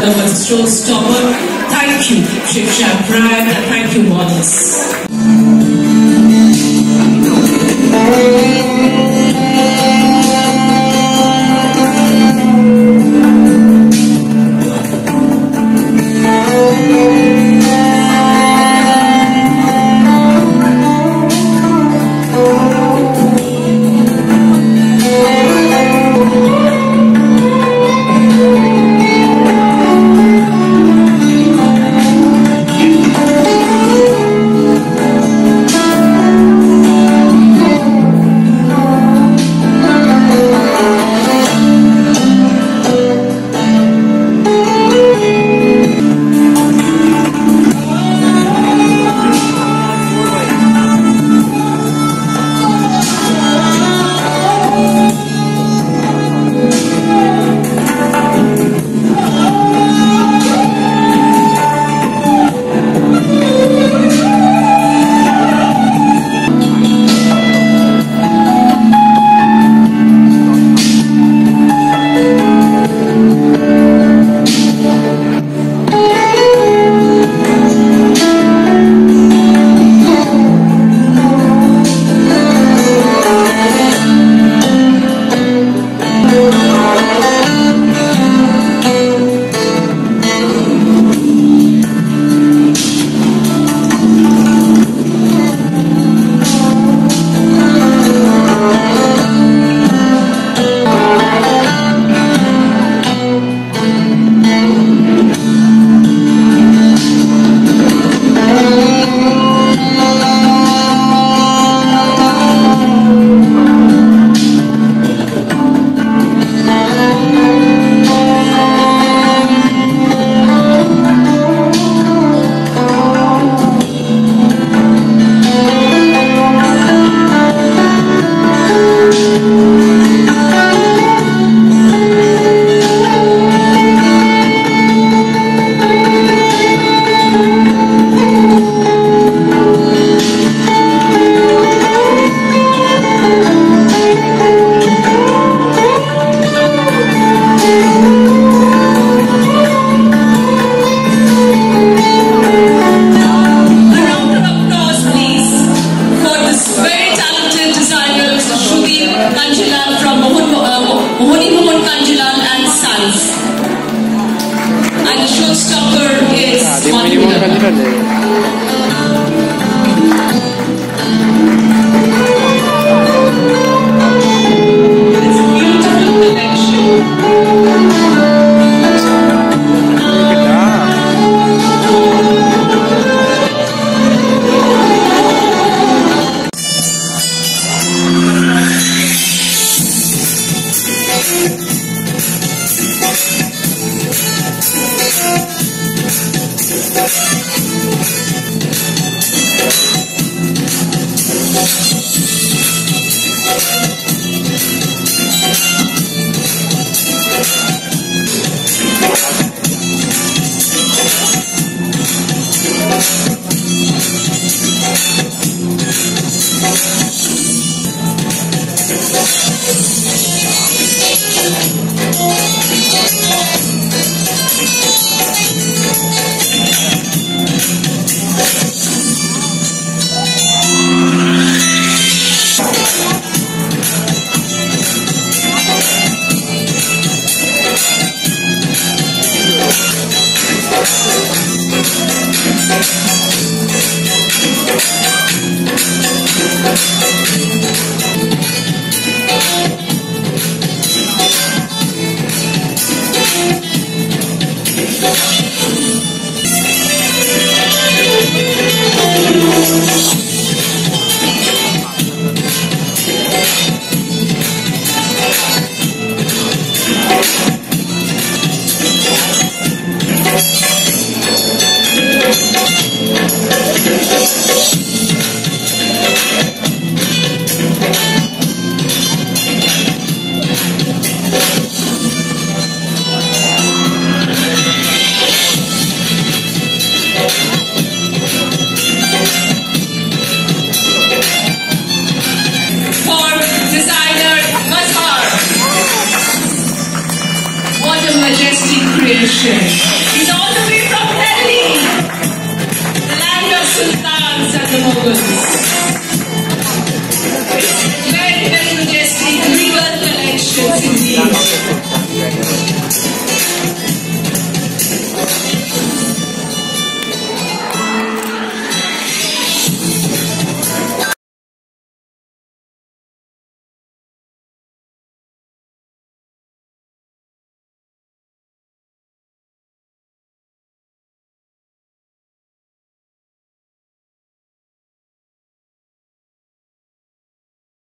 that was showstopper. Thank you, Shiksha Prime, and thank you, Wallace. Oh. Gracias. Спасибо.